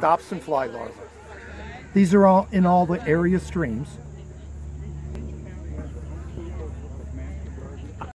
Dobson fly larvae. These are all in all the area streams.